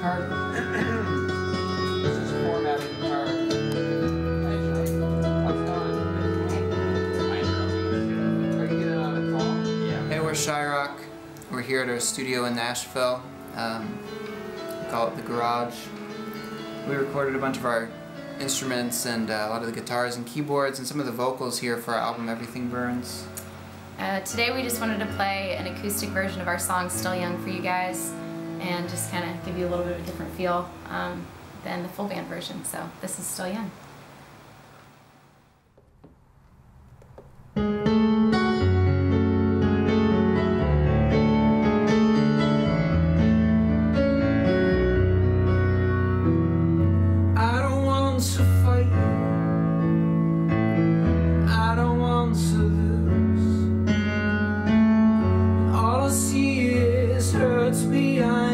card. this is formatting card. Hey, we're Shirock. We're here at our studio in Nashville. Um, we call it the Garage. We recorded a bunch of our instruments and uh, a lot of the guitars and keyboards and some of the vocals here for our album Everything Burns. Uh, today we just wanted to play an acoustic version of our song Still Young for you guys and just kind of give you a little bit of a different feel um, than the full band version. So this is still young. hurts. I